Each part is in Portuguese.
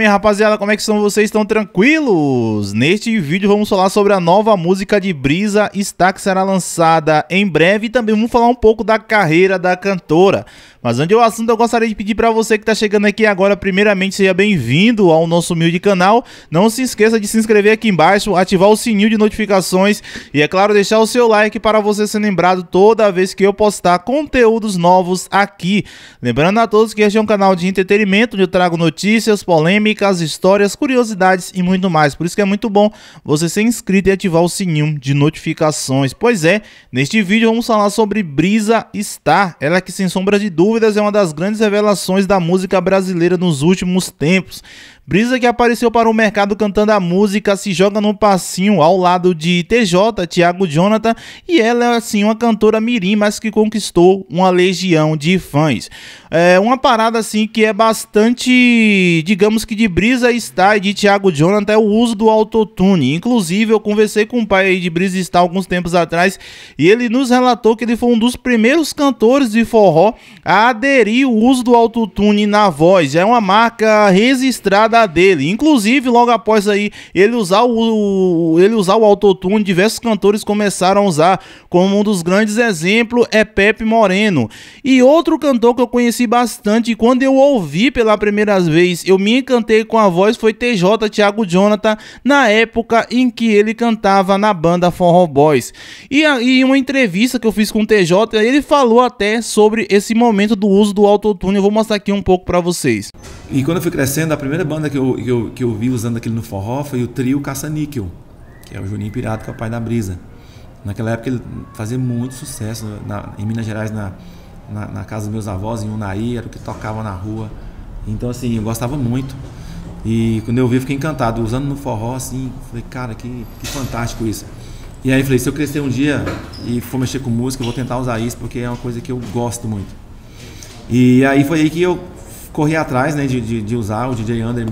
Minha rapaziada, como é que estão vocês? Estão tranquilos? Neste vídeo vamos falar sobre a nova música de Brisa está que será lançada em breve e também vamos falar um pouco da carreira da cantora. Mas antes do assunto, eu gostaria de pedir para você que está chegando aqui agora, primeiramente, seja bem-vindo ao nosso humilde canal. Não se esqueça de se inscrever aqui embaixo, ativar o sininho de notificações e, é claro, deixar o seu like para você ser lembrado toda vez que eu postar conteúdos novos aqui. Lembrando a todos que este é um canal de entretenimento, onde eu trago notícias, polêmicas, histórias, curiosidades e muito mais. Por isso que é muito bom você ser inscrito e ativar o sininho de notificações. Pois é, neste vídeo vamos falar sobre Brisa Star, ela que sem sombra de dúvida dúvidas, é uma das grandes revelações da música brasileira nos últimos tempos. Brisa que apareceu para o mercado cantando a música Se Joga no Passinho ao lado de TJ, Thiago Jonathan, e ela é assim uma cantora mirim, mas que conquistou uma legião de fãs. É uma parada assim que é bastante, digamos que de Brisa está e de Thiago Jonathan é o uso do autotune. Inclusive eu conversei com o pai de Brisa está alguns tempos atrás e ele nos relatou que ele foi um dos primeiros cantores de forró a aderir o uso do autotune na voz. É uma marca registrada dele. Inclusive, logo após aí ele usar o, ele usar o autotune, diversos cantores começaram a usar. Como um dos grandes exemplos é Pepe Moreno. E outro cantor que eu conheci bastante, quando eu ouvi pela primeira vez, eu me encantei com a voz, foi TJ Thiago Jonathan, na época em que ele cantava na banda Forró Boys. E em uma entrevista que eu fiz com o TJ, ele falou até sobre esse momento do uso do autotune. Eu vou mostrar aqui um pouco para vocês. E quando eu fui crescendo, a primeira banda que eu, que eu, que eu vi usando aquele no forró foi o trio Caça-Níquel, que é o Juninho Pirata, que é o pai da Brisa. Naquela época ele fazia muito sucesso na, em Minas Gerais, na, na, na, casa dos meus avós, em Unai, era o que tocava na rua. Então, assim, eu gostava muito. E quando eu vi, fiquei encantado. Usando no forró, assim, falei, cara, que, que fantástico isso. E aí falei, se eu crescer um dia e for mexer com música, eu vou tentar usar isso, porque é uma coisa que eu gosto muito. E aí foi aí que eu corri atrás né, de, de, de, usar, o DJ Under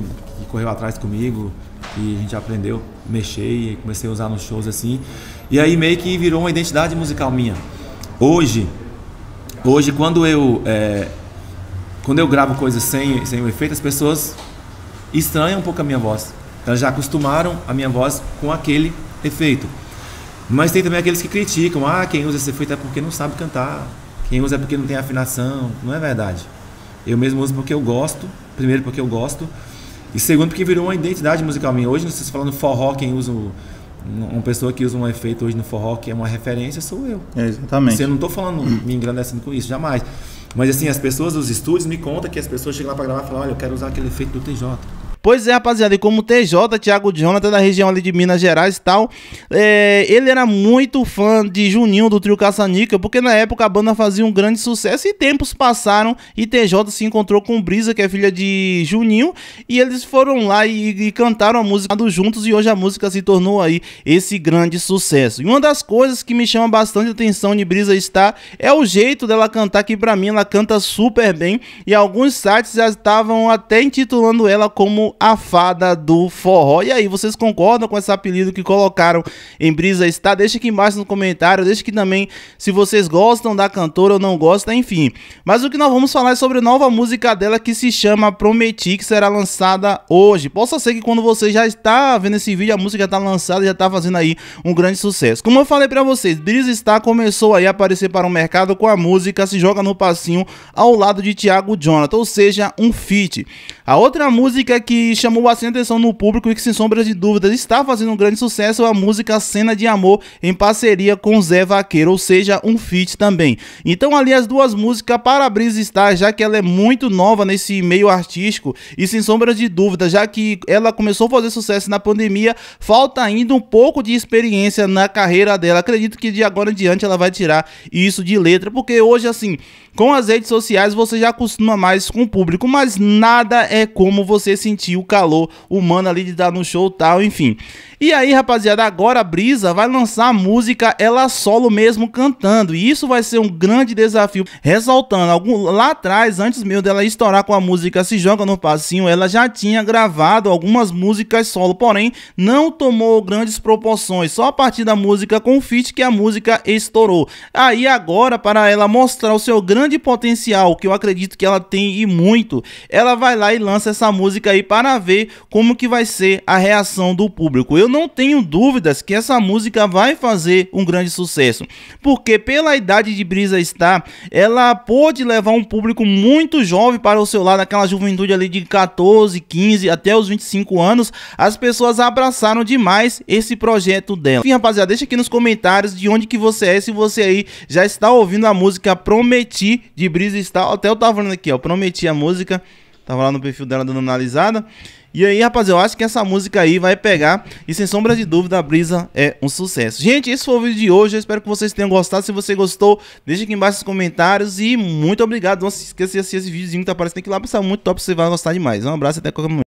correu atrás comigo e a gente aprendeu mexer e comecei a usar nos shows assim. E aí meio que virou uma identidade musical minha. Hoje, hoje quando eu é, quando eu gravo coisas sem, sem o efeito, as pessoas estranham um pouco a minha voz. Elas já acostumaram a minha voz com aquele efeito. Mas tem também aqueles que criticam, ah, quem usa esse efeito é porque não sabe cantar, quem usa é porque não tem afinação. Não é verdade. Eu mesmo uso porque eu gosto. Primeiro porque eu gosto. E segundo porque virou uma identidade musical minha. Hoje, vocês falando forró, quem usa uma pessoa que usa um efeito hoje no forró que é uma referência sou eu. É, exatamente. Você não estou falando me engrandecendo com isso, jamais. Mas assim, as pessoas dos estúdios me contam que as pessoas chegam lá para gravar e falam, olha, eu quero usar aquele efeito do TJ. Pois é, rapaziada, e como TJ, Thiago Jonathan, da região ali de Minas Gerais e tal, é, ele era muito fã de Juninho do trio Caçanica, porque na época a banda fazia um grande sucesso e tempos passaram e TJ se encontrou com Brisa, que é filha de Juninho, e eles foram lá e, e cantaram a música juntos e hoje a música se tornou aí esse grande sucesso. E uma das coisas que me chama bastante atenção de Brisa está é o jeito dela cantar, que pra mim ela canta super bem, e alguns sites já estavam até intitulando ela como a fada do forró. E aí, vocês concordam com esse apelido que colocaram em Brisa Está? Deixa aqui embaixo no comentário, deixa aqui também se vocês gostam da cantora ou não gostam, enfim. Mas o que nós vamos falar é sobre nova música dela que se chama Prometi, que será lançada hoje. Possa ser que quando você já está vendo esse vídeo, a música está lançada e já está fazendo aí um grande sucesso. Como eu falei para vocês, Brisa Está começou aí a aparecer para o mercado com a música Se Joga no Passinho ao lado de Thiago Jonathan, ou seja, um feat. A outra música que chamou bastante atenção no público e que, sem sombras de dúvidas, está fazendo um grande sucesso é a música Cena de Amor em parceria com Zé Vaqueiro, ou seja, um feat também. Então, ali as duas músicas para a Brisa já que ela é muito nova nesse meio artístico e sem sombras de dúvidas, já que ela começou a fazer sucesso na pandemia, falta ainda um pouco de experiência na carreira dela. Acredito que de agora em diante ela vai tirar isso de letra, porque hoje, assim, com as redes sociais você já acostuma mais com o público, mas nada é como você sentir o calor humano ali de dar no show tal, enfim. E aí, rapaziada, agora a Brisa vai lançar a música ela solo mesmo cantando. E isso vai ser um grande desafio. Ressaltando, algum, lá atrás, antes mesmo dela estourar com a música Se Joga no Passinho, ela já tinha gravado algumas músicas solo, porém não tomou grandes proporções. Só a partir da música com feat que a música estourou. Aí agora, para ela mostrar o seu grande potencial, que eu acredito que ela tem e muito, ela vai lá e lança essa música aí para ver como que vai ser a reação do público. Eu não tenho dúvidas que essa música vai fazer um grande sucesso, porque pela idade de Brisa está, ela pode levar um público muito jovem para o seu lado, aquela juventude ali de 14, 15 até os 25 anos. As pessoas abraçaram demais esse projeto dela. Enfim, rapaziada, deixa aqui nos comentários de onde que você é, se você aí já está ouvindo a música Prometi de Brisa está. Até eu tava falando aqui, ó, Prometi a música. Tava lá no perfil dela dando analisada. E aí, rapaz, eu acho que essa música aí vai pegar. E sem sombra de dúvida, a brisa é um sucesso. Gente, esse foi o vídeo de hoje. Eu espero que vocês tenham gostado. Se você gostou, deixa aqui embaixo nos comentários. E muito obrigado. Não se esqueça de assistir esse videozinho que tá aparecendo aqui lá. Pensar muito top, você vai gostar demais. Um abraço e até qualquer momento.